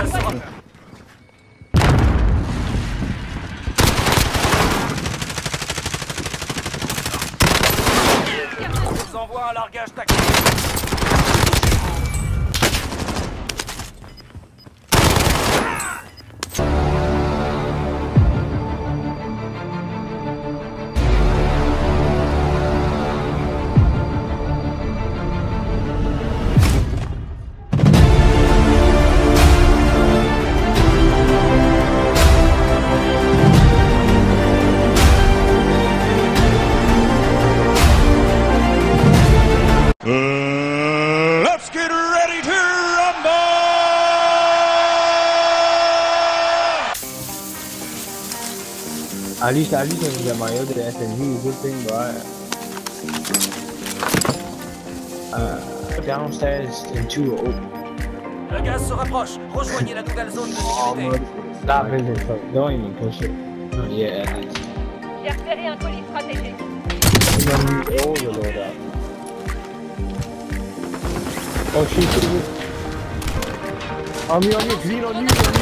Ils envoient un largage tactique. Uh, let's get ready to rumble! At least, at least I can get my other SMG. Good thing, but uh, downstairs and two are open. Le gaz se rapproche. Rejoignez la nouvelle zone de sécurité. Stop building stuff. Don't even push it. Not yet, at least. J'ai repéré un colis stratégique. Oh shit, On me, on me, green, on me, on me.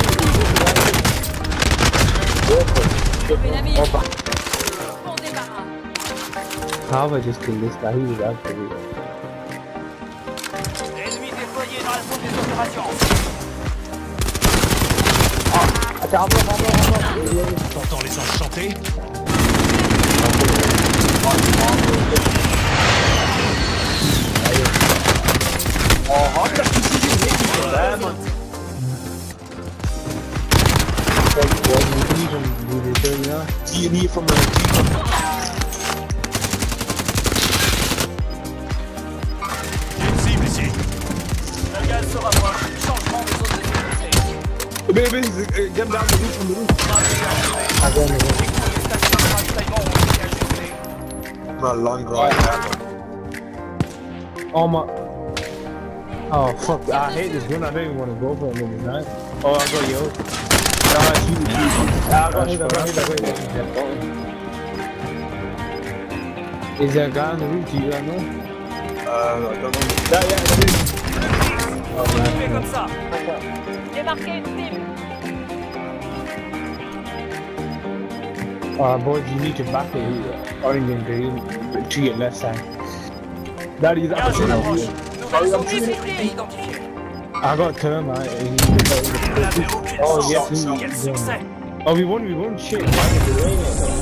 How I just killed this guy, he was out for me. Ennemi déployé dans la zone des opérations. Ah, attends, en. Zone de sécurité. Baby, uh, get down the roof from the roof. I don't know. Les stations de ravitaillement ont été ajustées. Not long drive. Oh my. Oh fuck! I hate this gun. I don't even want to go for it anymore. Right? Oh, I got yo. Nah. Ah, got hit. I. I got hit. I got. Is there a guy on the roof? Do you guys know? Uh, I don't know. Yeah, yeah, there is. Oh, Continuez man. comme ça. J'ai une cible. Uh, boys, you need to back it here. Orange and green to your left side. Daddy, Gaz that's se what rapproche. I'm Nouvelle zone de sécurité identifiée. I got termite. and he- Vous n'avez aucune Oh, yes, we- yeah. Oh, we won, we won. Shit. why did they rain it?